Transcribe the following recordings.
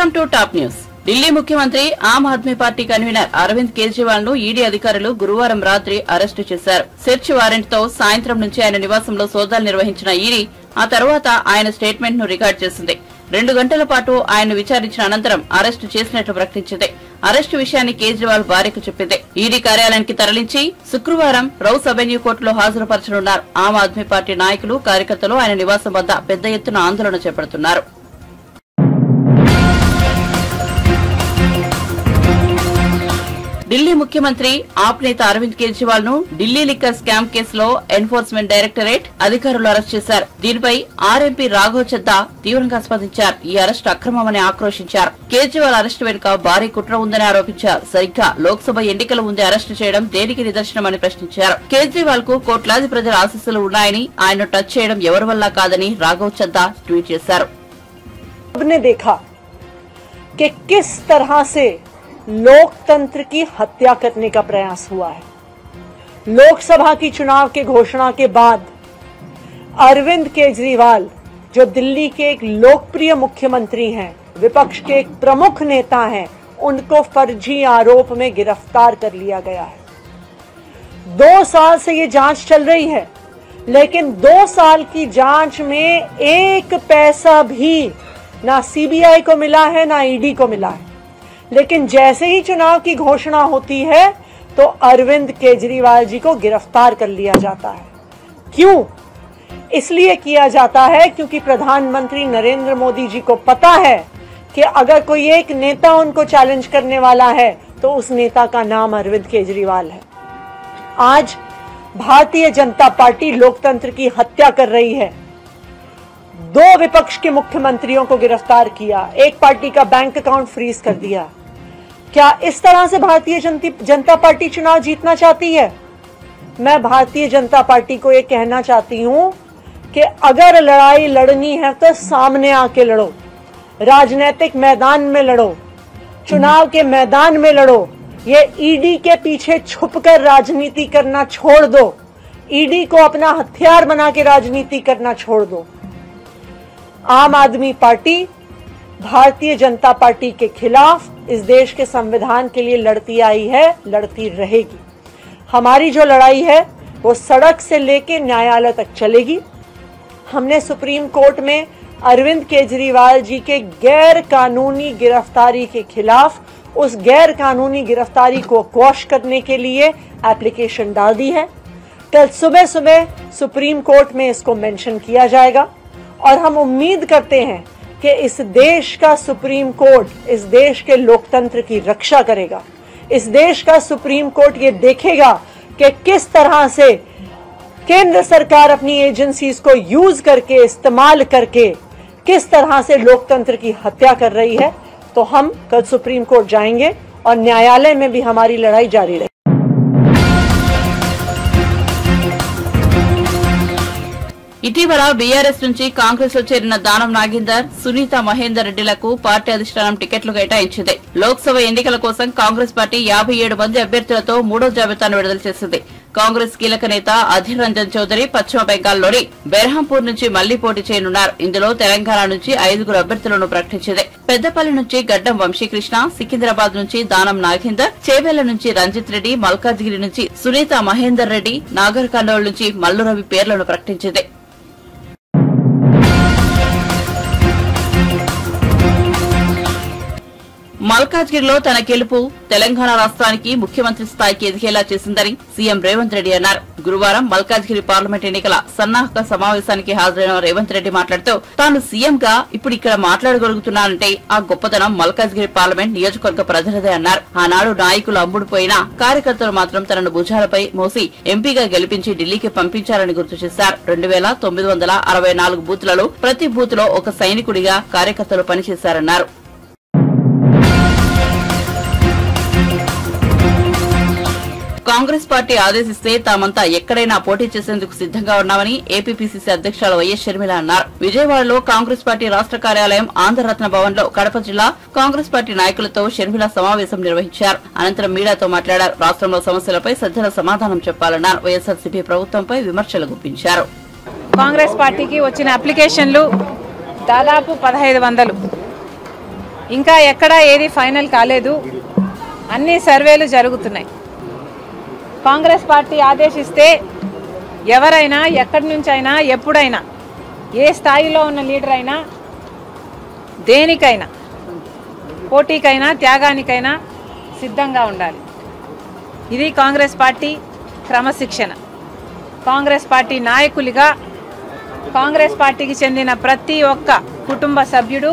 Welcome to top news. Delhi ముఖ్యమంత్రి Aam Aadmi party convener Arvind కేజ్రీవాల్ను ED అధికారులు గురువారం రాత్రి అరెస్టు చేశారు. సెర్చ్ వారెంట్తో సాయంత్రం నుంచి ఆయన నివాసంలో సోదాలు నిర్వహించిన ఈడీ ఆ తర్వాత ఆయన స్టేట్మెంట్ను రికార్డ్ చేసింది. రెండు గంటల పాటు ఆయన విచారించిన అనంతరం అరెస్టు చేసినట్లు ప్రకటించింది. అరెస్టు విషయాన్ని కేజ్రీవాల్ భార్యకు చెప్పింది. ఈడీ కార్యాలయానికి తరలించి శుక్రవారం రౌస్ అవెన్యూ కోర్టులో హాజరుపరచనున్నారు. ఆమ్ ఆద్మీ పార్టీ నాయకులు కార్యకర్తలు ఆయన నివాసం వద్ద పెద్ద ఎత్తున ఆందోళన చేపడుతున్నారు. ఢిల్లీ ముఖ్యమంత్రి ఆప్ నేత అరవింద్ కేజ్రీవాల్ ను ఢిల్లీ లిక్కర్ స్కామ్ కేసులో ఎన్ఫోర్స్మెంట్ డైరెక్టరేట్ అధికారులు అరెస్ట్ చేశారు దీనిపై ఆర్ఎంపీ రాఘవ్ చెద్దా తీవ్రంగా స్పందించారు ఈ అరెస్టు అక్రమమని ఆక్రోశించారు కేజ్రీవాల్ అరెస్టు వెనుక భారీ కుట్ర ఉందని ఆరోపించారు సరిగ్గా లోక్సభ ఎన్నికల ముందే అరెస్టు చేయడం దేనికి నిదర్శనమని ప్రశ్నించారు కేజ్రీవాల్ కు కోట్లాది ప్రజల ఆశీస్సులు ఉన్నాయని ఆయన్ను టచ్ చేయడం ఎవరి వల్ల కాదని రాఘవ్ చెద్దా ట్వీట్ చేశారు सबने देखा कि किस तरह से लोकतंत्र की हत्या करने का प्रयास हुआ है। लोकसभा की चुनाव के घोषणा के बाद अरविंद केजरीवाल, जो दिल्ली के एक लोकप्रिय मुख्यमंत्री हैं, विपक्ष के एक प्रमुख नेता हैं, उनको फर्जी आरोप में गिरफ़्तार कर लिया गया है। दो साल से ये जाँच चल रही है, लेकिन दो साल की जाँच में एक पैसा भी ना सीबीआई को मिला है, ना ईडी को मिला है। लेकिन जैसे ही चुनाव की घोषणा होती है तो अरविंद केजरीवाल जी को गिरफ़्तार कर लिया जाता है। क्यों? इसलिए किया जाता है क्योंकि प्रधानमंत्री नरेंद्र मोदी जी को पता है कि अगर कोई एक नेता उनको चैलेंज करने वाला है तो उस नेता का नाम अरविंद केजरीवाल है। आज भारतीय जनता पार्टी लोकतंत्र की हत्या कर रही है। दो विपक्ष के मुख्यमंत्रियों को गिरफ़्तार किया, एक पार्टी का बैंक अकाउंट फ्रीज कर दिया। क्या इस तरह से भारतीय जनता पार्टी चुनाव जीतना चाहती है? मैं भारतीय जनता पार्टी को ये कहना चाहती हूँ कि अगर लड़ाई लड़नी है तो सामने आके लड़ो। राजनीतिक मैदान में लड़ो। चुनाव के मैदान में लड़ो। ये ईडी के पीछे छुपकर राजनीति करना छोड़ दो। ईडी को अपना हथियार बना के राजनीति करना छोड़ दो। आम आदमी पार्टी भारतीय जनता पार्टी के खिलाफ इस देश के संविधान के लिए लड़ती आई है, लड़ती रहेगी। हमारी जो लड़ाई है, वो सड़क से लेके न्यायालय तक चलेगी। हमने सुप्रीम कोर्ट में अरविंद केजरीवाल जी के गैर कानूनी गिरफ्तारी के खिलाफ उस गैर कानूनी गिरफ्तारी को क्वॉश करने के लिए एप्लीकेशन डाल दी है। कल सुबह सुबह सुप्रीम कोर्ट में इसको मेंशन किया जाएगा और हम उम्मीद करते हैं कि इस देश का सुप्रीम कोर्ट इस देश के लोकतंत्र की रक्षा करेगा। इस देश का सुप्रीम कोर्ट ये देखेगा कि किस तरह से केंद्र सरकार अपनी एजेंसीज को यूज़ करके, इस्तेमाल करके किस तरह से लोकतंत्र की हत्या कर रही है। तो हम कल सुप्रीम कोर्ट जाएँगे और न्यायालय में भी हमारी लड़ाई जारी रहेगी। ఇటీవల బీఆర్ఎస్ నుంచి కాంగ్రెస్లో చేరిన దానం నాగేందర్ సునీత మహేందర్ రెడ్డిలకు పార్టీ అధిష్టానం టికెట్లు కేటాయించింది. లోక్సభ ఎన్నికల కోసం కాంగ్రెస్ పార్టీ యాభై ఏడు మంది అభ్యర్థులతో మూడో జాబితాను విడుదల చేసింది. కాంగ్రెస్ కీలక నేత అధీర్ రంజన్ చౌదరి పశ్చిమ బెంగాల్లోని బెర్హంపూర్ నుంచి మళ్ళీ పోటీ చేయనున్నారు. ఇందులో తెలంగాణ నుంచి ఐదుగురు అభ్యర్థులను ప్రకటించింది. పెద్దపల్లి నుంచి గడ్డం వంశీకృష్ణ సికింద్రాబాద్ నుంచి దానం నాగేందర్ చేవెళ్ళ నుంచి రంజిత్ రెడ్డి మల్కాజ్గిరి నుంచి సునీత మహేందర్ రెడ్డి నాగర్ కర్నూలు నుంచి మల్లు రవి పేర్లను ప్రకటించింది. మల్కాజ్గిరిలో తన గెలుపు తెలంగాణ రాష్ట్రానికి ముఖ్యమంత్రి స్థాయికి ఎదిగేలా చేసిందని సీఎం రేవంత్ రెడ్డి అన్నారు. గురువారం మల్కాజ్గిరి పార్లమెంట్ ఎన్నికల సన్నాహక సమావేశానికి హాజరైన రేవంత్ రెడ్డి మాట్లాడుతూ తాను సీఎంగా ఇప్పుడు ఇక్కడ మాట్లాడగలుగుతున్నానంటే ఆ గొప్పతనం మల్కాజ్గిరి పార్లమెంట్ నియోజకవర్గ ప్రజలదే అన్నారు. ఆనాడు నాయకులు అమ్ముడుపోయినా కార్యకర్తలు మాత్రం తనను భుజాలపై మోసి ఎంపీగా గెలిపించి ఢిల్లీకి పంపించారని గుర్తు చేశారు. రెండు వేల తొమ్మిది వందల అరవై నాలుగు బూత్లలో ప్రతి బూత్లో ఒక సైనికుడిగా కార్యకర్తలు పనిచేశారన్నారు. కాంగ్రెస్ పార్టీ ఆదేశిస్తే తామంతా ఎక్కడైనా పోటీ చేసేందుకు సిద్దంగా ఉన్నామని ఏపీపీసీసీ అధ్యక్షురాలు వైఎస్ షర్మిల అన్నారు. విజయవాడలో కాంగ్రెస్ పార్టీ రాష్ట్ర కార్యాలయం ఆంధ్రరత్న భవన్లో కడప జిల్లా కాంగ్రెస్ పార్టీ నాయకులతో షర్మిల సమావేశం నిర్వహించారు. అనంతరం మీడియాతో మాట్లాడారు. రాష్ట్రంలో సమస్యలపై సజ్జల సమాధానం చెప్పాలన్నారు. వైఎస్ఆర్సీపీ ప్రభుత్వంపై విమర్శలు గుప్పించారు. కాంగ్రెస్ పార్టీకి వచ్చిన అప్లికేషన్లు దాదాపు పదహైదు వందలు. ఇంకా ఎక్కడా ఏది ఫైనల్ కాలేదు. అన్ని సర్వేలు జరుగుతున్నాయి. కాంగ్రెస్ పార్టీ ఆదేశిస్తే ఎవరైనా ఎక్కడి నుంచైనా ఎప్పుడైనా ఏ స్థాయిలో ఉన్న లీడర్ అయినా దేనికైనా పోటీకైనా త్యాగానికైనా సిద్ధంగా ఉండాలి. ఇది కాంగ్రెస్ పార్టీ క్రమశిక్షణ. కాంగ్రెస్ పార్టీ నాయకులుగా కాంగ్రెస్ పార్టీకి చెందిన ప్రతి ఒక్క కుటుంబ సభ్యుడు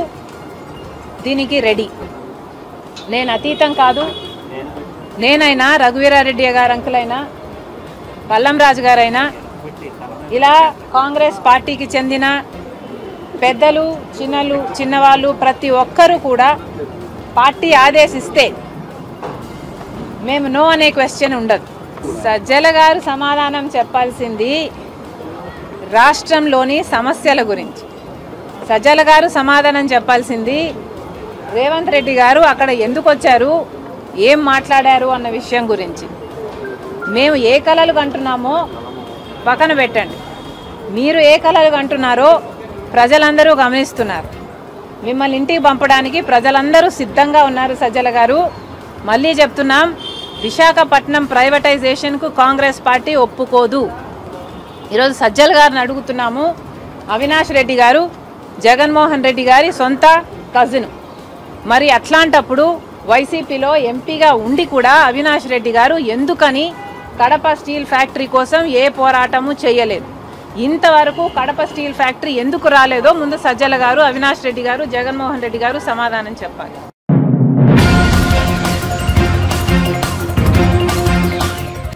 దీనికి రెడీ. నేను అతీతం కాదు నేనైనా రఘువీరారెడ్డి గారు అంకులైనా పల్లంరాజు గారైనా ఇలా కాంగ్రెస్ పార్టీకి చెందిన పెద్దలు చిన్నలు చిన్నవాళ్ళు ప్రతి ఒక్కరూ కూడా పార్టీ ఆదేశిస్తే మేము నో అనే క్వశ్చన్ ఉండదు. సజ్జల గారు సమాధానం చెప్పాల్సింది రాష్ట్రంలోని సమస్యల గురించి. సజ్జల గారు సమాధానం చెప్పాల్సింది రేవంత్ రెడ్డి గారు అక్కడ ఎందుకు వచ్చారు? ఏం మాట్లాడారు అన్న విషయం గురించి. మేము ఏ కళలు కంటున్నామో పక్కన పెట్టండి. మీరు ఏ కళలు కంటున్నారో ప్రజలందరూ గమనిస్తున్నారు. మిమ్మల్ని ఇంటికి పంపడానికి ప్రజలందరూ సిద్ధంగా ఉన్నారు సజ్జల గారు. మళ్ళీ చెప్తున్నాం విశాఖపట్నం ప్రైవేటైజేషన్కు కాంగ్రెస్ పార్టీ ఒప్పుకోదు. ఈరోజు సజ్జల గారిని అడుగుతున్నాము అవినాష్ రెడ్డి గారు జగన్మోహన్ రెడ్డి గారి సొంత కజిన్. మరి అట్లాంటప్పుడు వైసీపీలో ఎంపీగా ఉండి కూడా అవినాష్ రెడ్డి గారు ఎందుకని కడప స్టీల్ ఫ్యాక్టరీ కోసం ఏ పోరాటము చేయలేదు? ఇంతవరకు కడప స్టీల్ ఫ్యాక్టరీ ఎందుకు రాలేదో ముందు సజ్జల గారు అవినాష్ రెడ్డి గారు జగన్మోహన్ రెడ్డి గారు సమాధానం చెప్పాలి.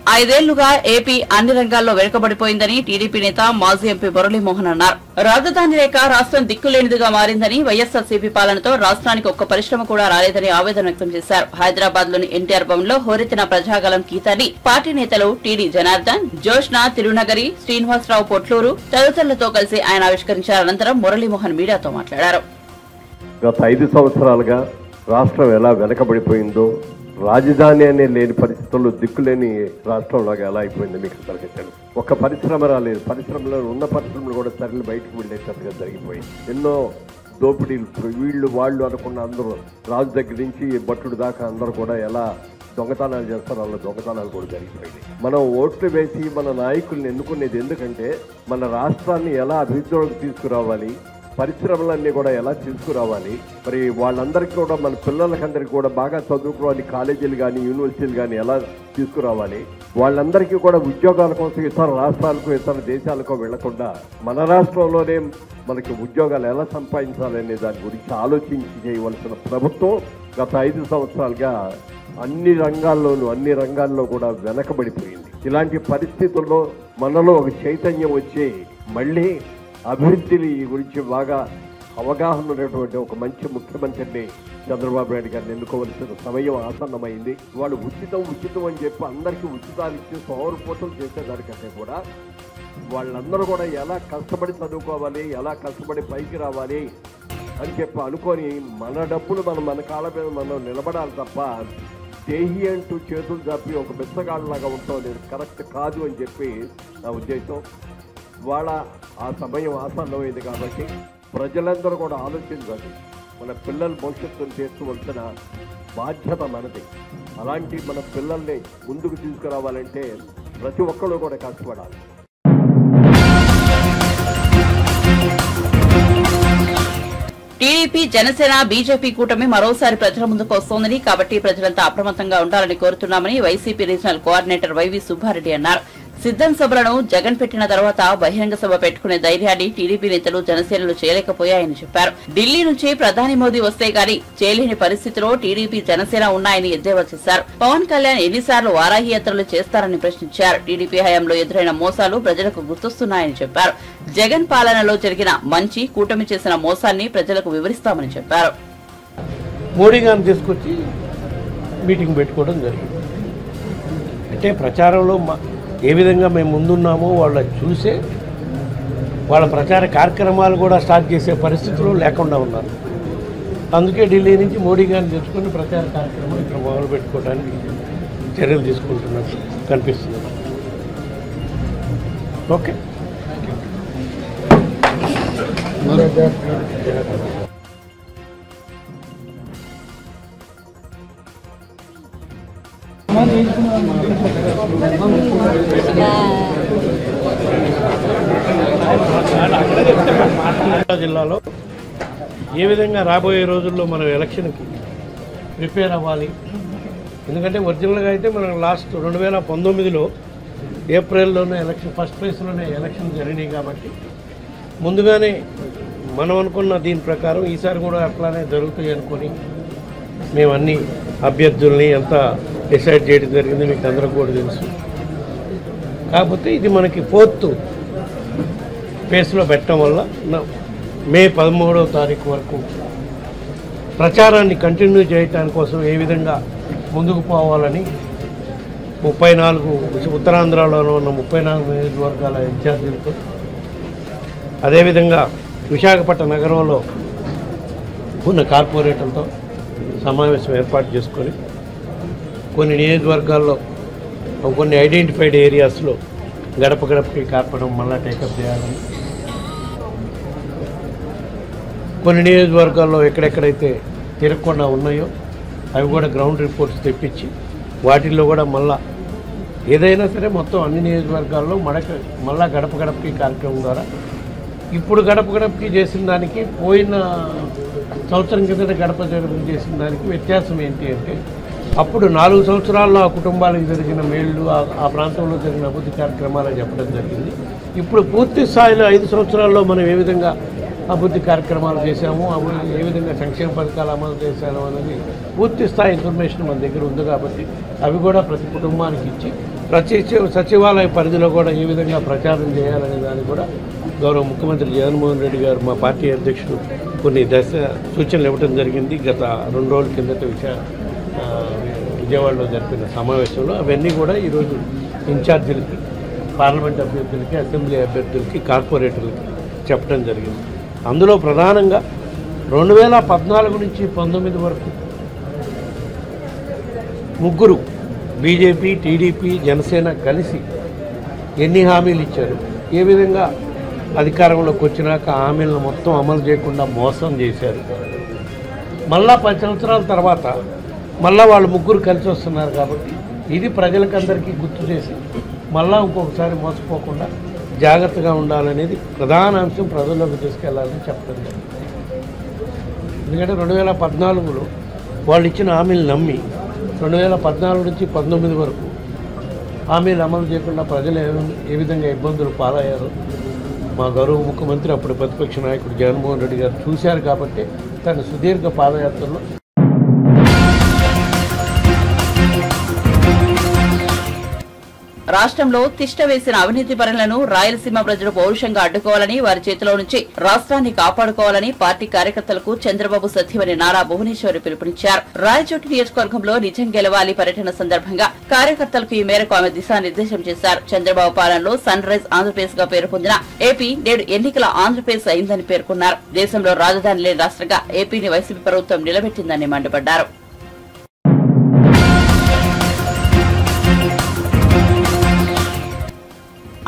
ఐదేళ్ళుగా ఏపీ అన్ని రంగాల్లో వెనుకబడిపోయిందని టీడీపీ నేత మాజీ ఎంపీ మురళీమోహన్ అన్నారు. రాజధాని లేక రాష్ట్రం దిక్కులేనిదిగా మారిందని వైఎస్ఆర్సీపీ పాలనతో రాష్ట్రానికి ఒక్క పరిశ్రమ కూడా రాలేదని ఆవేదన వ్యక్తం చేశారు. హైదరాబాద్లోని ఎన్టీఆర్ భవన్లో హోరెత్తిన ప్రజాగలం గీతాన్ని పార్టీ నేతలు టీడీ జనార్దన్ జోష్న తిరునగరి శ్రీనివాసరావు పొట్లూరు తదితరులతో కలిసి ఆయన ఆవిష్కరించారు అనంతరం మురళీమోహన్ మీడియాతో మాట్లాడారు. గత ఐదు సంవత్సరాలుగా రాష్ట్రం ఎలా వెనకబడిపోయిందో రాజధాని అనే లేని పరిస్థితుల్లో దిక్కులేని రాష్ట్రంలాగా ఎలా అయిపోయింది మీకు అందరికీ తెలుసు ఒక పరిశ్రమ రాలేదు. పరిశ్రమలో ఉన్న పరిశ్రమలు కూడా తరలి బయటకు వెళ్ళేటట్టుగా జరిగిపోయింది ఎన్నో దోపిడీలు వీళ్ళు వాళ్ళు అనుకున్న అందరూ రాజు దగ్గర నుంచి భట్టుడు దాకా అందరూ కూడా ఎలా దొంగతనాలు చేస్తారో అలా దొంగతనాలు కూడా జరిగిపోయింది మనం ఓట్లు వేసి మన నాయకుల్ని ఎన్నుకునేది ఎందుకంటే మన రాష్ట్రాన్ని ఎలా అభివృద్ధిలోకి తీసుకురావాలి పరిశ్రమలన్నీ కూడా ఎలా తీసుకురావాలి? మరి వాళ్ళందరికీ కూడా మన పిల్లలకందరికీ కూడా బాగా చదువుకోవాలి కాలేజీలు కానీ యూనివర్సిటీలు కానీ ఎలా తీసుకురావాలి? వాళ్ళందరికీ కూడా ఉద్యోగాల కోసం ఇతర రాష్ట్రాలకు ఇతర దేశాలకు వెళ్ళకుండా మన రాష్ట్రంలోనే మనకి ఉద్యోగాలు ఎలా సంపాదించాలనే దాని గురించి ఆలోచించి చేయవలసిన ప్రభుత్వం గత ఐదు సంవత్సరాలుగా అన్ని రంగాల్లోనూ అన్ని రంగాల్లో కూడా వెనకబడిపోయింది. ఇలాంటి పరిస్థితుల్లో మనలో ఒక చైతన్యం వచ్చి మళ్ళీ అభివృద్ధిని గురించి బాగా అవగాహన ఉన్నటువంటి ఒక మంచి ముఖ్యమంత్రిని చంద్రబాబు నాయుడు గారిని ఎన్నుకోవలసిన సమయం ఆసన్నమైంది. వాళ్ళు ఉచితం ఉచితం అని చెప్పి అందరికీ ఉచితాలు ఇచ్చి సౌరపోతం చేసేదానికంటే కూడా వాళ్ళందరూ కూడా ఎలా కష్టపడి చదువుకోవాలి ఎలా కష్టపడి పైకి రావాలి అని చెప్పి అనుకొని మన డబ్బులు మనం మన కాళ్ళ మీద మనం నిలబడాలి తప్ప దేహి అంటూ చేతులు తప్పి ఒక బిచ్చగాళ్ళలాగా ఉంటాం నేను కరెక్ట్ కాదు అని చెప్పి నా ఉద్దేశం. వాళ్ళ ఆ సమయం ఆసన్నమైంది కాబట్టి ప్రజలందరూ కూడా ఆలోచించాలి మన పిల్లల భవిష్యత్తును తీర్చవలసిన బాధ్యత మనది. అలాంటి మన పిల్లల్ని ముందుకు తీసుకురావాలంటే ప్రతి ఒక్కరు కూడా కష్టపడాలి. టీడీపీ జనసేన బీజేపీ కూటమి మరోసారి ప్రజల ముందుకు వస్తోందని కాబట్టి ప్రజలంతా అప్రమత్తంగా ఉండాలని కోరుతున్నామని YCP regional coordinator YV Subbareddy అన్నారు. సిద్ధం సభలను జగన్ పెట్టిన తర్వాత బహిరంగ సభ పెట్టుకునే ధైర్యాన్ని టీడీపీ నేతలు జనసేనలు చేయలేకపోయాయని చెప్పారు. ఢిల్లీ నుంచి ప్రధాని మోదీ వస్తే గాని చేయలేని పరిస్థితిలో టీడీపీ జనసేన ఉన్నాయని ఎద్దేవా చేశారు. పవన్ కళ్యాణ్ ఎన్నిసార్లు వారాహి యాత్రలు చేస్తారని ప్రశ్నించారు. టీడీపీ హయాంలో ఎదురైన మోసాలు ప్రజలకు గుర్తొస్తున్నాయని చెప్పారు. జగన్ పాలనలో జరిగిన మంచి కూటమి చేసిన మోసాన్ని ప్రజలకు వివరిస్తామని చెప్పారు. మోడీ గారిని తీసుకొచ్చి మీటింగ్ పెట్టుకోవడం జరిగింది. అంటే ప్రచారంలో ఏ విధంగా మేము ముందున్నామో వాళ్ళ చూసే వాళ్ళ ప్రచార కార్యక్రమాలు కూడా స్టార్ట్ చేసే పరిస్థితులు లేకుండా ఉన్నారు. అందుకే ఢిల్లీ నుంచి మోడీ గారిని తెచ్చుకొని ప్రచార కార్యక్రమం ఇక్కడ మొదలు పెట్టుకోవడానికి చర్యలు తీసుకుంటున్నట్టు కనిపిస్తుంది. ఓకే. జిల్లాలో ఏ విధంగా రాబోయే రోజుల్లో మనం ఎలక్షన్కి ప్రిపేర్ అవ్వాలి? ఎందుకంటే ఒరిజినల్గా అయితే మనం లాస్ట్ రెండు వేల పంతొమ్మిదిలో ఏప్రిల్లోనే ఎలక్షన్ ఫస్ట్ ప్లేస్లోనే ఎలక్షన్ జరిగినాయి కాబట్టి ముందుగానే మనం అనుకున్న దీని ప్రకారం ఈసారి కూడా అట్లానే జరుగుతాయి అనుకొని మేమన్నీ అభ్యర్థుల్ని ఎంత డిసైడ్ చేయడం జరిగింది మీకు అందరికి కూడా తెలుసు. కాకపోతే ఇది మనకి ఫోర్త్ ఫేస్లో పెట్టడం వల్ల మే పదమూడవ తారీఖు వరకు ప్రచారాన్ని కంటిన్యూ చేయటాని కోసం ఏ విధంగా ముందుకు పోవాలని ముప్పై నాలుగు ఉత్తరాంధ్రలోనూ ఉన్న ముప్పై నాలుగు నియోజకవర్గాల విద్యార్థులతో అదేవిధంగా విశాఖపట్నం నగరంలో ఉన్న కార్పొరేటర్లతో సమావేశం ఏర్పాటు చేసుకొని కొన్ని నియోజకవర్గాల్లో కొన్ని ఐడెంటిఫైడ్ ఏరియాస్లో గడప గడపకి కాపడం మళ్ళీ టేకప్ చేయాలని. కొన్ని నియోజకవర్గాల్లో ఎక్కడెక్కడైతే తిరగకుండా ఉన్నాయో అవి కూడా గ్రౌండ్ రిపోర్ట్స్ తెప్పించి వాటిల్లో కూడా మళ్ళా ఏదైనా సరే మొత్తం అన్ని నియోజకవర్గాల్లో మడక మళ్ళా గడప గడపకి కార్యక్రమం ద్వారా. ఇప్పుడు గడప గడపకి చేసిన దానికి పోయిన సంవత్సరం కిందట గడప గడపకి చేసిన దానికి వ్యత్యాసం ఏంటి అంటే అప్పుడు నాలుగు సంవత్సరాల్లో ఆ కుటుంబాలకు జరిగిన మేళ్ళు ఆ- ప్రాంతంలో జరిగిన అభివృద్ధి కార్యక్రమాలు చెప్పడం జరిగింది. ఇప్పుడు పూర్తి స్థాయిలో ఐదు సంవత్సరాల్లో మనం ఏ విధంగా అభివృద్ధి కార్యక్రమాలు చేశాము అభివృద్ధి ఏ విధంగా సంక్షేమ పథకాలు అమలు చేశాము అనేది పూర్తి స్థాయి ఇన్ఫర్మేషన్ మన దగ్గర ఉంది కాబట్టి అవి కూడా ప్రతి కుటుంబానికి ఇచ్చి ప్రతి సచివాలయ పరిధిలో కూడా ఏ విధంగా ప్రచారం చేయాలనే దాన్ని కూడా గౌరవ ముఖ్యమంత్రి జగన్మోహన్ రెడ్డి గారు మా పార్టీ అధ్యక్షుడు కొన్ని దశ సూచనలు ఇవ్వడం జరిగింది. గత రెండు రోజుల కిందట విషయ విజయవాడలో జరిపిన సమావేశంలో అవన్నీ కూడా ఈరోజు ఇన్ఛార్జీలకి పార్లమెంట్ అభ్యర్థులకి అసెంబ్లీ అభ్యర్థులకి కార్పొరేటర్లకి చెప్పడం జరిగింది. అందులో ప్రధానంగా రెండు వేల పద్నాలుగు నుంచి పంతొమ్మిది వరకు ముగ్గురు బీజేపీ టీడీపీ జనసేన కలిసి ఎన్ని హామీలు ఇచ్చారు? ఏ విధంగా అధికారంలోకి వచ్చినాక హామీలను మొత్తం అమలు చేయకుండా మోసం చేశారు? మళ్ళా పది సంవత్సరాల తర్వాత మళ్ళా వాళ్ళు ముగ్గురు కలిసి వస్తున్నారు కాబట్టి ఇది ప్రజలకందరికీ గుర్తు చేసి మళ్ళా ఇంకొకసారి మోసపోకుండా జాగ్రత్తగా ఉండాలనేది ప్రధాన అంశం ప్రజల్లోకి తీసుకెళ్ళాలని చెప్పడం జరిగింది. ఎందుకంటే రెండు వేల పద్నాలుగులో వాళ్ళు ఇచ్చిన హామీలు నమ్మి రెండు వేల పద్నాలుగు నుంచి పంతొమ్మిది వరకు హామీలు అమలు చేయకుండా ప్రజలు ఏ- ఏ విధంగా ఇబ్బందులు పాలయ్యారు మా గౌరవ ముఖ్యమంత్రి అప్పుడు ప్రతిపక్ష నాయకుడు జగన్మోహన్ రెడ్డి గారు చూశారు కాబట్టి తన సుదీర్ఘ పాదయాత్రలో రాష్ట్రంలో తిష్ట వేసిన అవినీతి పనులను రాయలసీమ ప్రజలు పౌరుషంగా అడ్డుకోవాలని వారి చేతిలో నుంచి రాష్ట్రాన్ని కాపాడుకోవాలని పార్టీ కార్యకర్తలకు చంద్రబాబు సత్యమని నారా భువనేశ్వరి పిలుపునిచ్చారు. రాయచోటి నియోజకవర్గంలో నిజం గెలవాలి పర్యటన సందర్భంగా కార్యకర్తలకు ఈ మేరకు ఆమె దిశానిర్దేశం చేశారు. చంద్రబాబు పాలనలో సన్ రైజ్ ఆంధ్రప్రదేశ్గా పేరు పొందిన ఏపీ నేడు ఎన్నికల ఆంధ్రప్రదేశ్ అయిందని పేర్కొన్నారు. దేశంలో రాజధాని లేని రాష్ట్రంగా ఏపీని వైసీపీ ప్రభుత్వం నిలబెట్టిందని మండిపడ్డారు.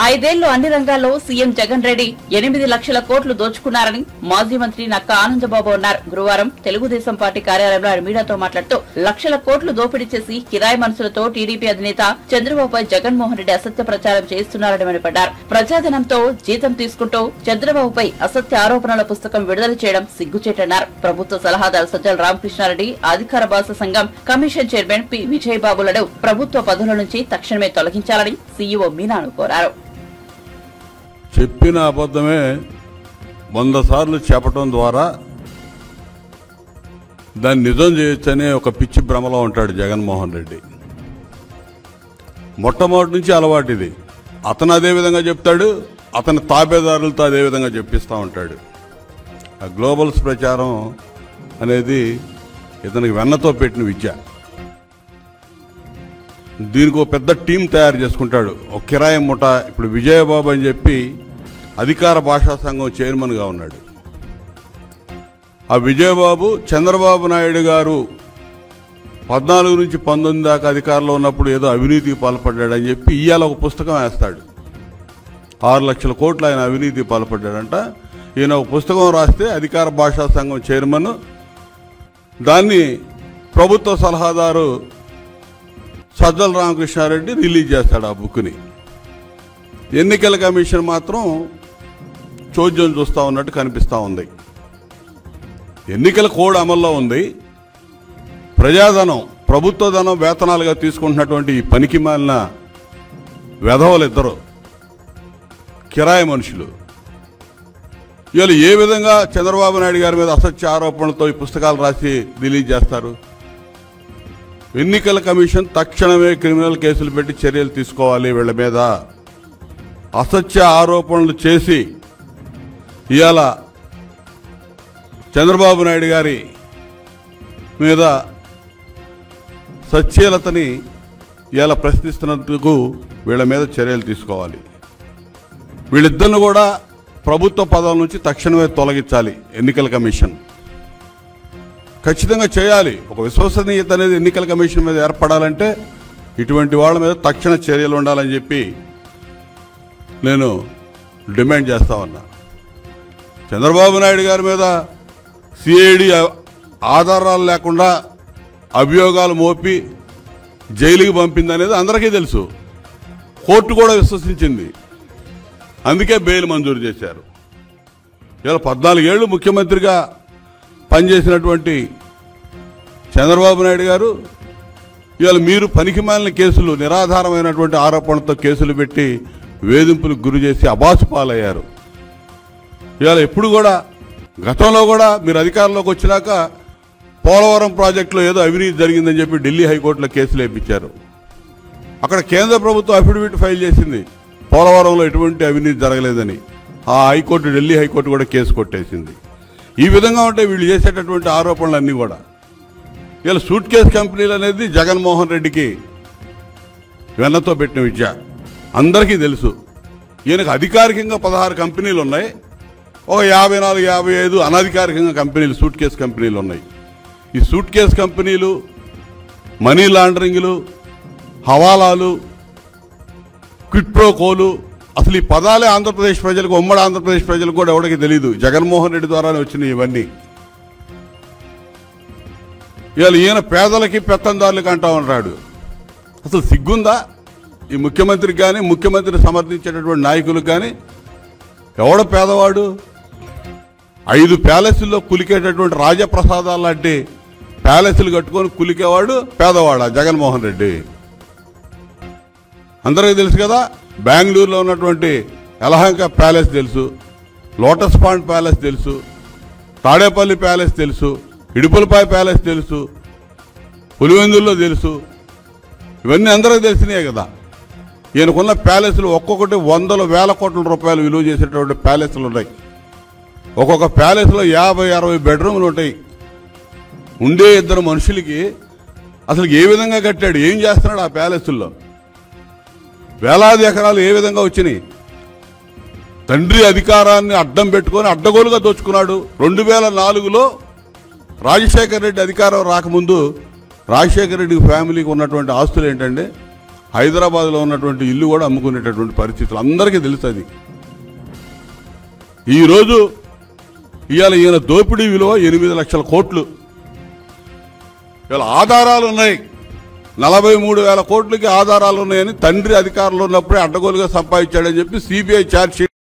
ఐదేళ్ళు అన్ని రంగాల్లో సీఎం జగన్ రెడ్డి ఎనిమిది లక్షల కోట్లు దోచుకున్నారని మాజీ మంత్రి నక్క ఆనందబాబు అన్నారు. గురువారం తెలుగుదేశం పార్టీ కార్యాలయంలో ఆయన మీడియాతో మాట్లాడుతూ లక్షల కోట్లు దోపిడీ చేసి కిరాయి మనసులతో టీడీపీ అధినేత చంద్రబాబుపై జగన్మోహన్ రెడ్డి అసత్య ప్రచారం చేస్తున్నారని మండిపడ్డారు ప్రజాధనంతో జీతం తీసుకుంటూ చంద్రబాబుపై అసత్య ఆరోపణల పుస్తకం విడుదల చేయడం సిగ్గుచేటన్నారు. ప్రభుత్వ సలహాదారు సజ్జల రామకృష్ణారెడ్డి అధికార భాష సంఘం కమిషన్ చైర్మన్ పి. విజయబాబులను ప్రభుత్వ పదవుల నుంచి తక్షణమే తొలగించాలని సీఈఓ మీనాను కోరారు. చెప్పిన అబద్ధమే వంద సార్లు చెప్పడం ద్వారా దాన్ని నిజం చేయొచ్చనే ఒక పిచ్చి భ్రమలో ఉంటాడు జగన్మోహన్ రెడ్డి. మొట్టమొదటి నుంచి అలవాటు ఇది. అతను అదే విధంగా చెప్తాడు అతని తాబేదారులతో అదే విధంగా చెప్పిస్తూ ఉంటాడు. ఆ గ్లోబల్స్ ప్రచారం అనేది ఇతనికి వెన్నతో పెట్టిన విద్య. దీనికి ఒక పెద్ద టీం తయారు చేసుకుంటాడు. ఒక కిరాయి ముఠ ఇప్పుడు విజయబాబు అని చెప్పి అధికార భాషా సంఘం చైర్మన్గా ఉన్నాడు. ఆ విజయబాబు చంద్రబాబు నాయుడు గారు పద్నాలుగు నుంచి పంతొమ్మిది దాకా అధికారంలో ఉన్నప్పుడు ఏదో అవినీతికి పాల్పడ్డాడని చెప్పి ఇవాళ ఒక పుస్తకం వేస్తాడు. ఆరు లక్షల కోట్లు ఆయన అవినీతికి పాల్పడ్డాడంట. ఈయన ఒక పుస్తకం రాస్తే అధికార భాషా సంఘం చైర్మన్. దాన్ని ప్రభుత్వ సలహాదారు సజ్జల రామకృష్ణారెడ్డి రిలీజ్ చేస్తాడు ఆ బుక్ని. ఎన్నికల కమిషన్ మాత్రం చోద్యం చూస్తా ఉన్నట్టు కనిపిస్తా ఉంది. ఎన్నికల కోడ్ అమల్లో ఉంది. ప్రజాధనం ప్రభుత్వ ధనం వేతనాలుగా తీసుకుంటున్నటువంటి ఈ పనికి మాలిన వెధవలు ఇద్దరు. కిరాయి మనుషులు. ఇవాళ ఏ విధంగా చంద్రబాబు నాయుడు గారి మీద అసత్య ఆరోపణలతో ఈ పుస్తకాలు రాసి రిలీజ్ చేస్తారు? ఎన్నికల కమిషన్ తక్షణమే క్రిమినల్ కేసులు పెట్టి చర్యలు తీసుకోవాలి వీళ్ళ మీద. అసత్య ఆరోపణలు చేసి ఇవాళ చంద్రబాబు నాయుడు గారి మీద సచ్ఛీలతని ఇవాళ ప్రశ్నిస్తున్నందుకు వీళ్ళ మీద చర్యలు తీసుకోవాలి. వీళ్ళిద్దరిని కూడా ప్రభుత్వ పదవుల నుంచి తక్షణమే తొలగించాలి ఎన్నికల కమిషన్. ఖచ్చితంగా చేయాలి. ఒక విశ్వసనీయత అనేది ఎన్నికల కమిషన్ మీద ఏర్పడాలంటే ఇటువంటి వాళ్ళ మీద తక్షణ చర్యలు ఉండాలని చెప్పి నేను డిమాండ్ చేస్తా ఉన్నా. చంద్రబాబు నాయుడు గారి మీద సిఐడి ఆధారాలు లేకుండా అభియోగాలు మోపి జైలుకి పంపింది అనేది అందరికీ తెలుసు. కోర్టు కూడా విశ్వసించింది. అందుకే బెయిల్ మంజూరు చేశారు. ఇలా పద్నాలుగేళ్ళు ముఖ్యమంత్రిగా పనిచేసినటువంటి చంద్రబాబు నాయుడు గారు ఇవాళ మీరు పనికిమాలిన కేసులు నిరాధారమైనటువంటి ఆరోపణలతో కేసులు పెట్టి వేధింపులకు గురి చేసి అబాసు పాలయ్యారు. ఇవాళ ఎప్పుడు కూడా గతంలో కూడా మీరు అధికారంలోకి వచ్చినాక పోలవరం ప్రాజెక్టులో ఏదో అవినీతి జరిగిందని చెప్పి ఢిల్లీ హైకోర్టులో కేసులు వేయించారు. అక్కడ కేంద్ర ప్రభుత్వం అఫిడవిట్ ఫైల్ చేసింది పోలవరంలో ఎటువంటి అవినీతి జరగలేదని. ఆ high court Delhi high court కూడా కేసు కొట్టేసింది. ఈ విధంగా ఉంటే వీళ్ళు చేసేటటువంటి ఆరోపణలన్నీ కూడా. ఇలా సూట్ కేస్ కంపెనీలు అనేది జగన్మోహన్ రెడ్డికి వెన్నతో పెట్టిన విద్య. అందరికీ తెలుసు. ఈయనకు అధికారికంగా పదహారు కంపెనీలు ఉన్నాయి. ఒక యాభై నాలుగు యాభై ఐదు అనధికారికంగా కంపెనీలు సూట్ కేస్ కంపెనీలు ఉన్నాయి. ఈ సూట్ కేస్ కంపెనీలు మనీ లాండరింగ్లు హవాలాలు క్విట్ప్రోకోలు అసలు ఈ పదాలే ఆంధ్రప్రదేశ్ ప్రజలకు ఉమ్మడి ఆంధ్రప్రదేశ్ ప్రజలకు కూడా ఎవరికి తెలియదు జగన్మోహన్ రెడ్డి ద్వారానే వచ్చినాయి ఇవన్నీ. ఇవాళ ఈయన పేదలకి పెత్తందారులకి అంటా ఉంటాడు అసలు సిగ్గుందా? ఈ ముఖ్యమంత్రికి కానీ ముఖ్యమంత్రిని సమర్థించేటటువంటి నాయకులకు కానీ ఎవడ పేదవాడు? ఐదు ప్యాలెస్ల్లో కులికేటటువంటి రాజప్రసాదాలు లాంటి ప్యాలెస్లు కట్టుకొని కులికేవాడు పేదవాడా జగన్మోహన్ రెడ్డి? అందరికీ తెలుసు కదా బెంగళూరులో ఉన్నటువంటి యలహంక ప్యాలెస్ తెలుసు లోటస్ పాండ్ ప్యాలెస్ తెలుసు తాడేపల్లి ప్యాలెస్ తెలుసు ఇడుపులపాయ ప్యాలెస్ తెలుసు పులివెందుల్లో తెలుసు. ఇవన్నీ అందరికీ తెలిసినాయి కదా. ఈయనకున్న ప్యాలెస్లు ఒక్కొక్కటి వందల వేల కోట్ల రూపాయలు విలువ చేసేటువంటి ప్యాలెస్లు ఉన్నాయి ఒక్కొక్క ప్యాలెస్లో యాభై అరవై బెడ్రూమ్లు ఉంటాయి. ఉండే ఇద్దరు మనుషులకి అసలు ఏ విధంగా కట్టాడు ఏం చేస్తున్నాడు ఆ ప్యాలెస్ల్లో వేలాది ఎకరాలు ఏ విధంగా వచ్చినాయి? తండ్రి అధికారాన్ని అడ్డం పెట్టుకొని అడ్డగోలుగా దోచుకున్నాడు. రెండు వేల నాలుగులో రాజశేఖర రెడ్డి అధికారం రాకముందు రాజశేఖర రెడ్డి ఫ్యామిలీకి ఉన్నటువంటి ఆస్తులు ఏంటంటే హైదరాబాద్లో ఉన్నటువంటి ఇల్లు కూడా అమ్ముకునేటటువంటి పరిస్థితులు అందరికీ తెలుస్తుంది. ఈరోజు ఇవాళ ఈయన దోపిడీ విలువ ఎనిమిది లక్షల కోట్లు. ఇవాళ ఆధారాలు ఉన్నాయి. నలభై మూడు వేల కోట్లకి ఆధారాలు ఉన్నాయని తండ్రి అధికారంలో ఉన్నప్పుడే అడ్డగోలుగా సంపాదించాడని చెప్పి సిబిఐ ఛార్జ్షీట్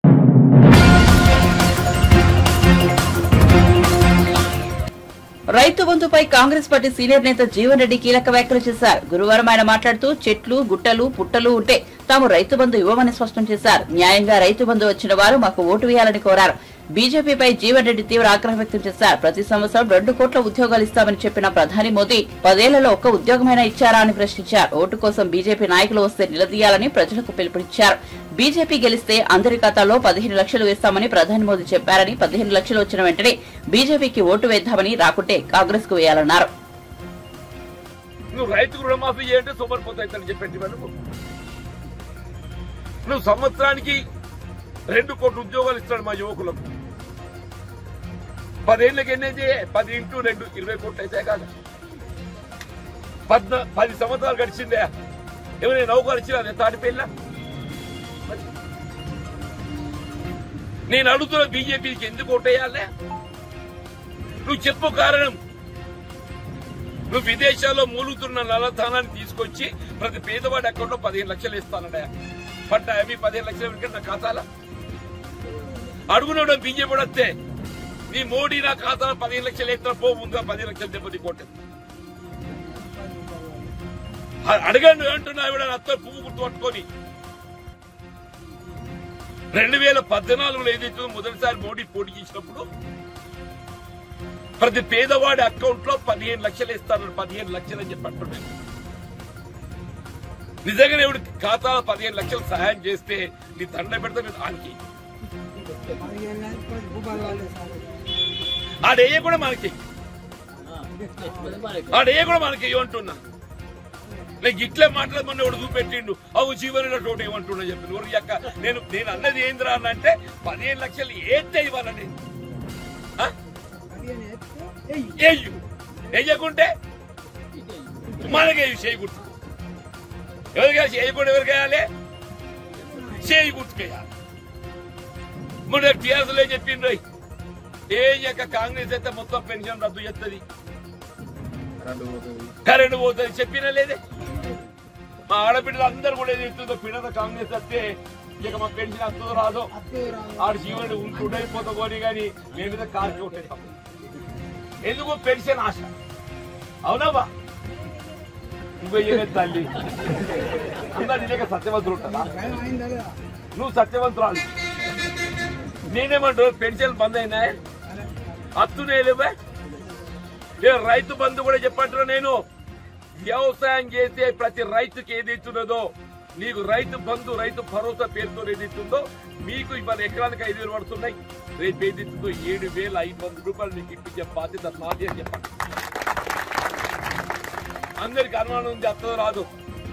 రైతు బంధుపై కాంగ్రెస్ పార్టీ సీనియర్ నేత జీవన్ రెడ్డి కీలక వ్యాఖ్యలు చేశారు. గురువారం ఆయన మాట్లాడుతూ చెట్లు గుట్టలు పుట్టలు ఉంటే తాము రైతు బంధు ఇవ్వమని స్పష్టం చేశారు. న్యాయంగా రైతు బంధు వచ్చిన వారు మాకు ఓటు వేయాలని కోరారు. బీజేపీపై జీవన్ రెడ్డి తీవ్ర ఆగ్రహం వ్యక్తం చేశారు. ప్రతి సంవత్సరం రెండు కోట్ల ఉద్యోగాలు ఇస్తామని చెప్పిన ప్రధాని మోదీ పదేళ్ళలో ఒక్క ఉద్యోగమైనా ఇచ్చారా అని ప్రశ్నించారు. ఓటు కోసం బీజేపీ నాయకులు వస్తే నిలదీయాలని ప్రజలకు పిలుపునిచ్చారు. బీజేపీ గెలిస్తే అందరి ఖాతాలో పదిహేను లక్షలు వేస్తామని ప్రధాని మోదీ చెప్పారని పదిహేను లక్షలు వచ్చిన వెంటనే బీజేపీకి ఓటు వేద్దామని రాకుంటే కాంగ్రెస్ కు వేయాలన్నారు. నువ్వు రైతుకు రుణమాఫీ చేయంటే సోమరిపోతాయితని చెప్పేసి నువ్వు నువ్వు సంవత్సరానికి రెండు కోట్ల ఉద్యోగాలు ఇస్తాడు మా యువకులకు. పదేళ్ళకి ఎన్ని అయితే? పది ఇంటూ రెండు ఇరవై కోట్లు అయితే కాదు. పద్నా పది సంవత్సరాలు గడిచిందే. ఎవరైనా నౌకలు ఇచ్చినా తాటి తాడిపోయినా నేను అడుగుతున్న బీజేపీకి ఎందుకు ఓటేయాలే? నువ్వు చెప్పు కారణం. నువ్వు విదేశాల్లో మూలుగుతున్న నల్లధనాన్ని తీసుకొచ్చి ప్రతి పేదవాడి అకౌంట్లో పదిహేను లక్షలు ఇస్తానడా పట్ట అవి పదిహేను లక్షలు ఎవరికైనా నా ఖాతాలో? అడుగునడం బీజేపీ వస్తే నీ మోడీ నా ఖాతాలో పదిహేను లక్షలు ఎత్తున పో ముందుగా పదిహేను లక్షలు దెబ్బతి కొట్టేది అడగండి అంటున్నా ఇవిడ అత్త పువ్వు గుర్తు పట్టుకొని. రెండు వేల పద్నాలుగులో ఏదైతే మొదటిసారి మోడీ పోటీ చేసినప్పుడు ప్రతి పేదవాడి అకౌంట్లో పదిహేను లక్షలు ఇస్తాను పదిహేను లక్షలు అని చెప్పి అంటున్నాను నిజంగానే ఎవడు ఖాతాలో పదిహేను లక్షలు సహాయం చేస్తే నీ దండ పెడతా మీరు దానికి ఆడేయ కూడా మనకి. ఆడేయ కూడా మనకి ఏమంటున్నా నేను ఇట్లే మాట్లాడమని వాడు చూపెట్టిండు. అవు జీవనంలో తోటి ఏమంటున్నా చెప్పి ఊరి యొక్క నేను నేను అన్నది ఏందిరా అని అంటే పదిహేను లక్షలు ఏతే ఇవ్వాలని. వేయకుంటే మనకే చేయకూడదు ఎవరికైనా చేయకుండా ఎవరికేయాలి చేయి గుర్తుకేయాలి. మొన్న టీఆర్ఎస్లో చెప్పిండ్రు? ఏం యొక్క కాంగ్రెస్ అయితే మొత్తం పెన్షన్ రద్దు చేస్తుంది కరెంటు పోతుంది. చెప్పినా లేదే? మా ఆడబిడ్డలు అందరూ కూడా చెప్తుందో పిల్లల కాంగ్రెస్ వస్తే ఇక మా పెన్షన్ వస్తుందో రాదో? ఆడు జీవనుడు ఉంటుండైపోతా పోనీ కానీ మేమిద కాల్చి ఉంటాం ఎందుకు పెన్షన్ ఆశ? అవునావా నువ్వు వెయ్యలేదు తల్లి. అందరు నీకు సత్యవంతులు ఉంటారా? నువ్వు సత్యవంతురాలు నేనేమంటు పెన్షన్ బంద్ అయినా అత్తునే లేవే. ఏ రైతు బంధు కూడా చెప్పంటున్నా నేను? వ్యవసాయం చేసే ప్రతి రైతుకి ఏది ఏదైతున్నదో నీకు రైతు బంధు రైతు భరోసా పేరుతో ఇస్తుందో మీకు ఇవాళ ఎకరానికి ఐదు వేలు పడుతున్నాయి. రేపు ఏదైతుందో ఏడు వేల ఐదు వందల రూపాయలు మీకు ఇప్పించే బాధ్యత నాది అని చెప్పండి. అందరికి అనుమానం ఉంది అత్తదో రాదు.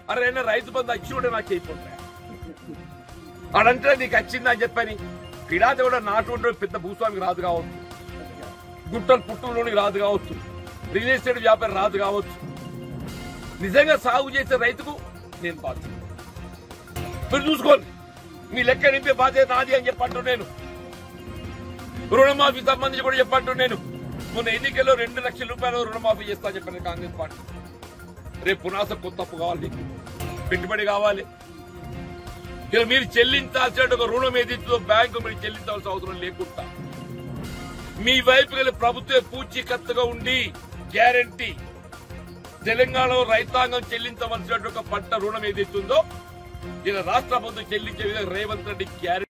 అరే రైతు బంధు వచ్చి కూడా నాకు అయిపోతాయి? అడంటే నీకు వచ్చిందా అని చెప్పని. పిడాది కూడా నాటు ఉండే పెద్ద భూస్వామికి రాదు కావచ్చు. గుట్టలు పుట్టలోనికి రాదు కావచ్చు. రియల్ ఎస్టేట్ వ్యాపారం రాదు కావచ్చు. నిజంగా సాగు చేసే రైతుకు నేను బాధ్యత మీరు చూసుకోండి. మీ లెక్క నింపే బాధ్యత నాది అని చెప్పంటు నేను. రుణమాఫీ సంబంధించి కూడా చెప్పంటు నేను. మొన్న ఎన్నికల్లో రెండు లక్షల రూపాయలు రుణమాఫీ చేస్తా చెప్పాను కాంగ్రెస్ పార్టీ. రేపు పునాస కొత్త అప్పు కావాలి. పెట్టుబడి కావాలి. ఇక మీరు చెల్లించాల్సిన ఒక రుణం ఏదైతుందో బ్యాంకు మీరు చెల్లించాల్సిన అవసరం లేకుండా. మీ వైపు గల ప్రభుత్వ పూచీకత్తుగా ఉండి గ్యారంటీ. తెలంగాణలో రైతాంగం చెల్లించవలసినటువంటి ఒక పంట రుణం ఏదైతుందో ఇలా రాష్ట్ర ప్రభుత్వం చెల్లించే విధంగా రేవంత్ రెడ్డి గ్యారంటీ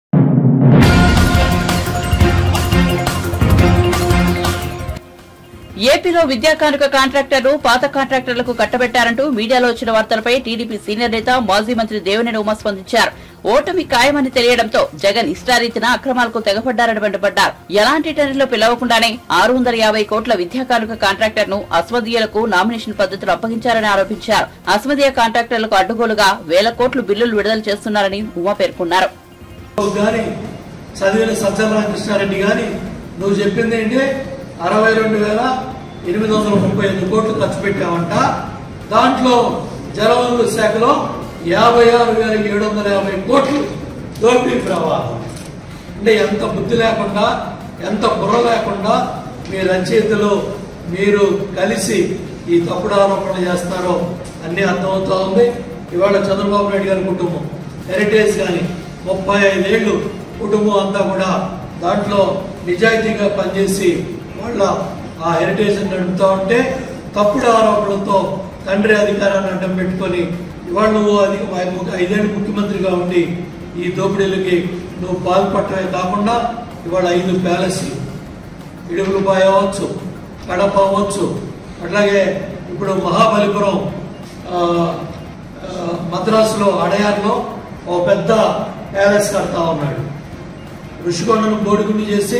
ఏపీలో విద్యా కానుక కాంట్రాక్టర్లు పాత కాంట్రాక్టర్లకు కట్టబెట్టారంటూ మీడియాలో వచ్చిన వార్తలపై టీడీపీ సీనియర్ నేత మాజీ మంత్రి దేవినేని ఉమా స్పందించారు. ఓటమి ఖాయమని తెలియడంతో జగన్ ఇష్టారీతిన అక్రమాలకు తెగపడ్డారని మండిపడ్డారు ఎలాంటి టెండర్లు పిలవకుండానే ఆరు వందల యాభై కోట్ల విద్యా కానుక కాంట్రాక్టర్ను అస్మదీయులకు నామినేషన్ పద్ధతులు అప్పగించారని ఆరోపించారు. అస్మదీయ కాంట్రాక్టర్లకు అడ్డుగోలుగా వేల కోట్లు బిల్లులు విడుదల చేస్తున్నారని ఉమా పేర్కొన్నారు. చదివిన నువ్వు చెప్పింది ఏంటి? అరవై రెండు వేల ఎనిమిది వందల ముప్పై ఐదు కోట్లు ఖర్చు పెట్టామంట దాంట్లో జలవనరుల శాఖలో యాభై ఆరు వేల ఏడు వందల యాభై కోట్లు దోపిడీ ప్రవాహం. అంటే ఎంత బుద్ధి లేకుండా ఎంత బుర్ర లేకుండా మీ రచయితలు మీరు కలిసి ఈ తప్పుడు ఆరోపణ చేస్తారో అన్నీ అర్థమవుతా ఉంది. ఇవాళ చంద్రబాబు నాయుడు గారి కుటుంబం హెరిటేజ్ కానీ ముప్పై ఐదేళ్ళు కుటుంబం అంతా కూడా దాంట్లో నిజాయితీగా పనిచేసి వాళ్ళ ఆ హెరిటేజ్ నడుపుతూ ఉంటే తప్పుడు ఆరోపణలతో తండ్రి అధికారాన్ని అడ్డం పెట్టుకొని ఇవాళ నువ్వు అది ఐదేళ్ళు ముఖ్యమంత్రిగా ఉండి ఈ దోపిడీలకి నువ్వు పాల్పట్టమే కాకుండా ఇవాళ ఐదు ప్యాలెస్లు ఇడుగులపాయ అవ్వచ్చు కడప అవ్వచ్చు అట్లాగే ఇప్పుడు మహాబలిపురం మద్రాసులో అడయార్లో ఓ పెద్ద ప్యాలెస్ కడతా ఉన్నాడు. ఋషికొండను బోడిగుండి చేసి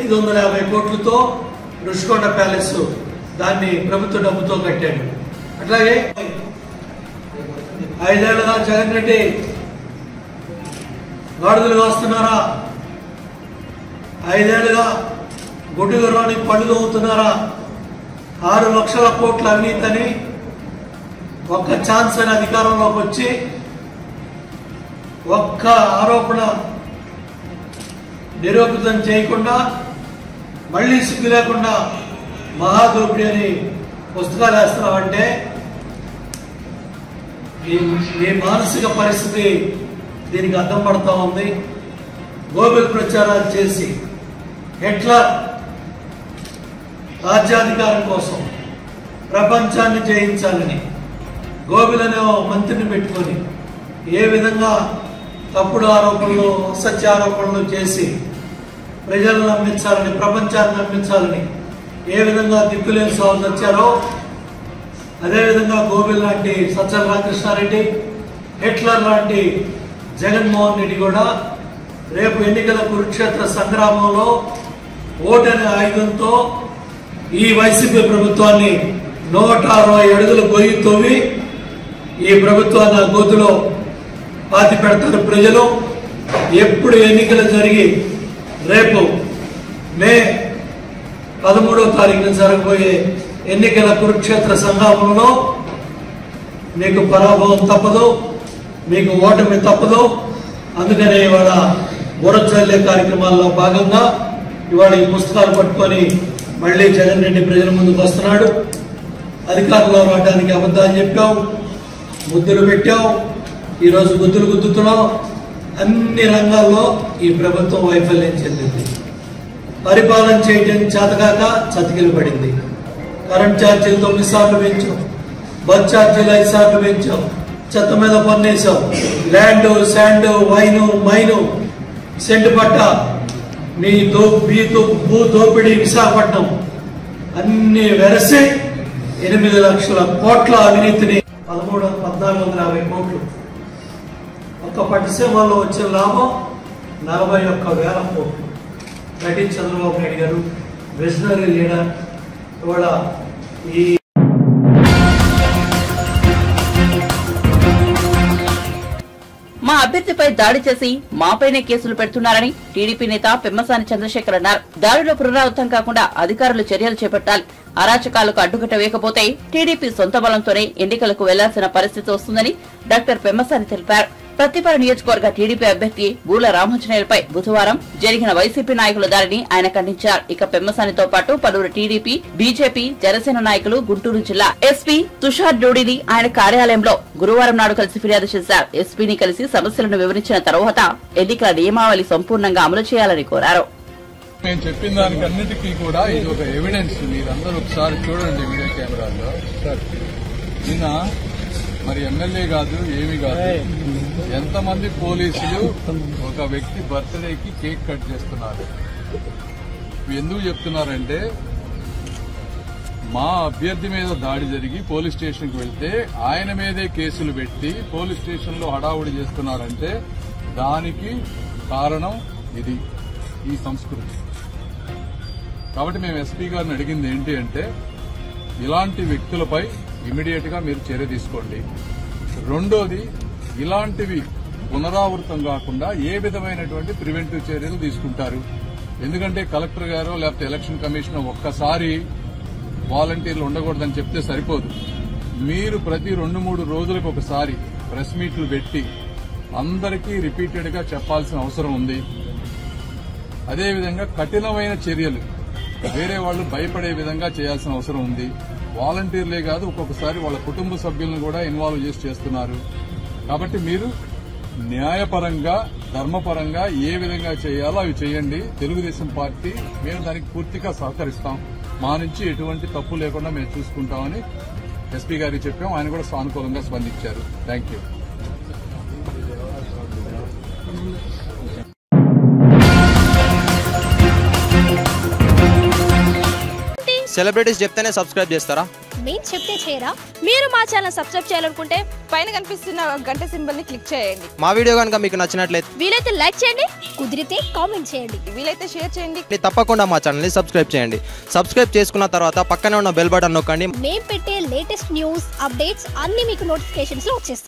ఐదు వందల యాభై కోట్లతో ఋషికొండ ప్యాలెస్ దాన్ని ప్రభుత్వ డబ్బుతో కట్టాడు. అట్లాగే ఐదేళ్ళుగా జగన్ రెడ్డి గాడుదలు కాస్తున్నారా? ఐదేళ్ళుగా గుడ్డుగా రాని పళ్ళు తవ్వుతున్నారా ఆరు లక్షల కోట్ల అవినీతని ఒక్క ఛాన్స్ అని అధికారంలోకి వచ్చి ఒక్క ఆరోపణ నిరూపితం చేయకుండా మళ్ళీ సిగ్గు లేకుండా మహాదోపిడి అని పుస్తకాలు వేస్తున్నామంటే ఈ మానసిక పరిస్థితి దీనికి అర్థం పడుతూ ఉంది? గోబెల్ ప్రచారాలు చేసి హిట్లర్ రాజ్యాధికారం కోసం ప్రపంచాన్ని జయించాలని గోబిల్ అనే మంత్రిని పెట్టుకొని ఏ విధంగా తప్పుడు ఆరోపణలు అసత్య ఆరోపణలు చేసి ప్రజలను నమ్మించాలని ప్రపంచాన్ని నమ్మించాలని ఏ విధంగా దిక్కులేని సాగులు వచ్చారో అదేవిధంగా గోవిల్ లాంటి సజ్జల రామకృష్ణారెడ్డి హిట్లర్ లాంటి జగన్మోహన్ రెడ్డి కూడా రేపు ఎన్నికల కురుక్షేత్ర సంగ్రామంలో ఓటని ఆయుధంతో ఈ వైసీపీ ప్రభుత్వాన్ని నూట అరవై అడుగులు గొయ్యి తోవి ఈ ప్రభుత్వాన్ని ఆ గోతులో పాతి పెడతారు ప్రజలు. ఎప్పుడు ఎన్నికలు జరిగి రేపు మే పదమూడవ తారీఖున జరగబోయే ఎన్నికల కురుక్షేత్ర సంగ్రామంలో మీకు పరాభవం తప్పదు మీకు ఓటమి తప్పదు. అందుకనే ఇవాళ బురచల్లే కార్యక్రమాల్లో భాగంగా ఇవాళ ఈ పుస్తకాలు పట్టుకొని మళ్ళీ జగన్ రెడ్డి ప్రజల ముందుకు వస్తున్నాడు. అధికారంలో రావడానికి అబద్ధాలు చెప్పావు ముద్దులు పెట్టావు ఈరోజు గుద్దులు గుద్దుతున్నావు అన్ని రంగాల్లో ఈ ప్రభుత్వం వైఫల్యం చెందింది. పరిపాలన చేయడం చేతకాక చతికిలు పడింది కరెంట్ ఛార్జీలు తొమ్మిది సార్లు పెంచాం. బస్ ఛార్జీలు ఐదు సార్లు పెంచాం. చెత్త మీద పన్నేసాం land sand wine mine cent పట్ట మీ దో మీ దో భూ దోపిడీ విశాఖపట్నం అన్ని వెరసి ఎనిమిది లక్షల కోట్ల అవినీతిని పదమూడు పద్నాలుగు వందల యాభై కోట్లు. ఒక్క పట్టిసీమలో వచ్చిన లాభం నలభై ఒక్క వేల కోట్లు. నటి చంద్రబాబు నాయుడు గారు విజనరీ లీడర్ ఇవాళ ఈ మా అభ్యర్థిపై దాడి చేసి మాపైనే కేసులు పెడుతున్నారని టీడీపీ నేత పెమ్మసాని చంద్రశేఖర్ అన్నారు. దాడిలో పునరావృతం కాకుండా అధికారులు చర్యలు చేపట్టాలి. అరాచకాలకు అడ్డుకట్ట వేయకపోతే టీడీపీ సొంత బలంతోనే ఎన్నికలకు వెళ్ళాల్సిన పరిస్థితి వస్తుందని డాక్టర్ పెమ్మసాని తెలిపారు. ప్రతిపర నియోజకవర్గ టీడీపీ అభ్యర్థి బూల రామచనేయులపై బుధవారం జరిగిన వైసీపీ నాయకుల దారిని ఆయన ఖండించారు. ఇక పెమ్మసానితో పాటు పలువురు టీడీపీ బీజేపీ జనసేన నాయకులు గుంటూరు జిల్లా ఎస్పీ తుషార్ డోడిని ఆయన కార్యాలయంలో గురువారం నాడు కలిసి ఫిర్యాదు చేశారు. ఎస్పీని కలిసి సమస్యలను వివరించిన తర్వాత ఎన్నికల నియమావళి సంపూర్ణంగా అమలు చేయాలని కోరారు. మేము చెప్పిన దానికి అన్నిటికీ కూడా ఇది ఒక ఎవిడెన్స్ మీరందరూ ఒకసారి చూడండి వీడియో కెమెరాలో. నిన్న మరి ఎమ్మెల్యే కాదు ఏమి కాదు. ఎంతమంది పోలీసులు ఒక వ్యక్తి బర్త్డేకి కేక్ కట్ చేస్తున్నారు? ఎందుకు చెప్తున్నారంటే మా అభ్యర్థి మీద దాడి జరిగి పోలీస్ స్టేషన్కి వెళ్తే ఆయన మీదే కేసులు పెట్టి పోలీస్ స్టేషన్లో హడావుడి చేస్తున్నారంటే దానికి కారణం ఇది ఈ సంస్కృతి. కాబట్టి మేము ఎస్పీ గారిని అడిగింది ఏంటి అంటే ఇలాంటి వ్యక్తులపై ఇమీడియట్గా మీరు చర్య తీసుకోండి. రెండోది ఇలాంటివి పునరావృతం కాకుండా ఏ విధమైనటువంటి ప్రివెంటివ్ చర్యలు తీసుకుంటారు? ఎందుకంటే కలెక్టర్ గారు లేకపోతే ఎలక్షన్ కమిషన్ ఒక్కసారి వాలంటీర్లు ఉండకూడదని చెప్తే సరిపోదు. మీరు ప్రతి రెండు మూడు రోజులకు ఒకసారి ప్రెస్ మీట్లు పెట్టి అందరికీ రిపీటెడ్గా చెప్పాల్సిన అవసరం ఉంది. అదేవిధంగా కఠినమైన చర్యలు వేరే వాళ్ళు భయపడే విధంగా చేయాల్సిన అవసరం ఉంది. వాలంటీర్లే కాదు ఒక్కొక్కసారి వాళ్ళ కుటుంబ సభ్యులను కూడా ఇన్వాల్వ్ చేసి చేస్తున్నారు. కాబట్టి మీరు న్యాయపరంగా ధర్మపరంగా ఏ విధంగా చేయాలో అవి చేయండి. తెలుగుదేశం పార్టీ మేము దానికి పూర్తిగా సహకరిస్తాం. మా నుంచి ఎటువంటి తప్పు లేకుండా మేము చూసుకుంటామని ఎస్పీ గారికి చెప్పాం. ఆయన కూడా సానుకూలంగా స్పందించారు. Thank you. సెలబ్రిటీస్ చెప్తేనే సబ్స్క్రైబ్ చేస్తారా? మేము చెప్తే చేయరా? మీరు మా ఛానల్ సబ్స్క్రైబ్ చేయాలనుకుంటే పైన కనిపిస్తున్న గంట సింబల్ని క్లిక్ చేయండి. మా వీడియో కనుక మీకు నచ్చినట్లయితే వీలైతే లైక్ చేయండి కుదిరితే కామెంట్ చేయండి. వీలైతే షేర్ చేయండి. తప్పకుండా మా ఛానల్ని సబ్స్క్రైబ్ చేయండి. సబ్స్క్రైబ్ చేసుకున్న తర్వాత పక్కనే ఉన్న బెల్ బటన్ నొక్కండి. మేము పెట్టే లేటెస్ట్ న్యూస్ అప్డేట్స్ అన్ని మీకు నోటిఫికేషన్స్లో వచ్చేస్తాయి.